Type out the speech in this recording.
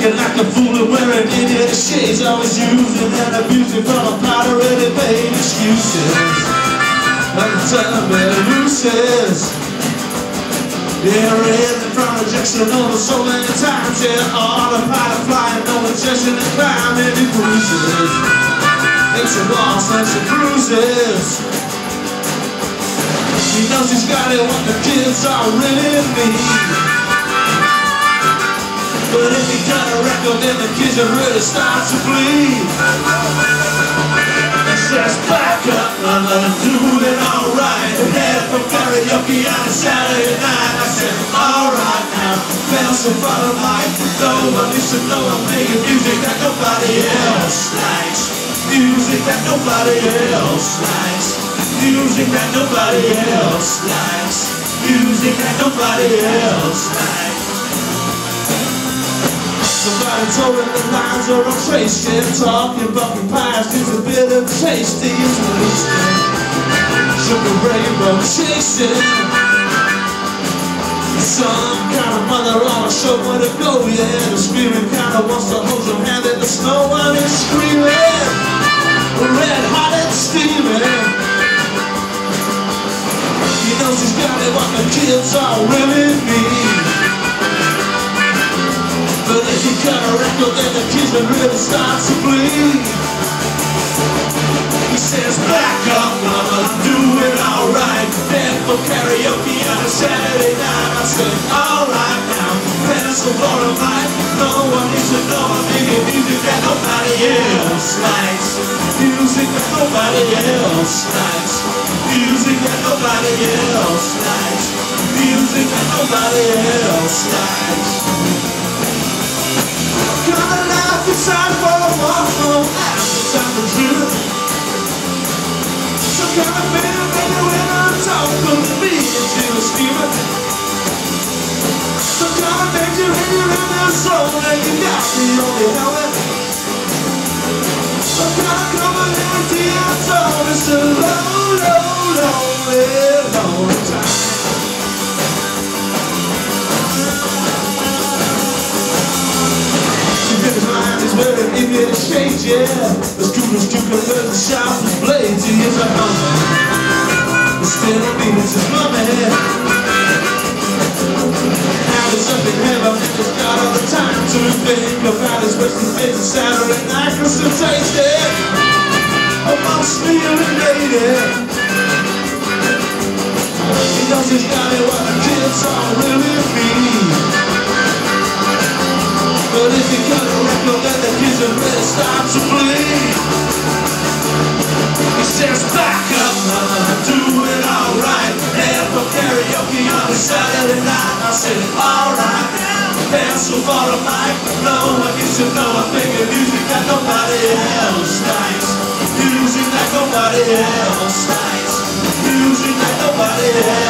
Acting like a fool and wearing idiot shades Always using and abusing from a pot already made excuses. Like the time that loses Yeah, raising from rejection over so many times. Yeah, autopilot flying, no intention of crime Any bruises. It's a loss and some bruises. She knows she's got it what the kids are really need but if you got a record, then the kids are really start to bleed. Says back up, mother, doing alright. Head for karaoke on a Saturday night. I said, alright now, bounce in front of life. No one needs to know I'm making music that nobody else likes. Music that nobody else likes. Music that nobody else likes. Music that nobody else likes. Somebody told me the lines are untraced Yeah, talking about the past. Is a bit of tasty and wasted Sugar rainbow chasing. Some kind of mother on a show where to go, yeah The screaming kind of wants to hold your hand in the snow And it's screaming. Red hot and steaming. You know she's got it what the kids all really need cut a record, then the kids really start to bleed. He says, back up, mama, I'm doing alright. Then for karaoke on a Saturday night, I said, alright now, pencil for a mic. No one needs to know I'm making music that nobody else likes. Music that nobody else likes. Music that nobody else likes. Music that nobody else likes. To. Some kind of feeling maybe when I talk could be until a scheming. Some kind of danger in your soul and you got and it's shades, yeah. The students stupid with the sharpest blades He is a hummer Instead of being his mummy Now he's up in heaven and just got all the time to think About his wasted face on Saturday night Cause the tasted Amongst me and the lady. He knows he's got it what the kids all really need but if you cut says back up, I'm doing alright. Head for karaoke on a Saturday night, I said alright. Dance so far a mic, no one gets to know. I think of music that nobody else likes. Music that nobody else likes. Music that nobody else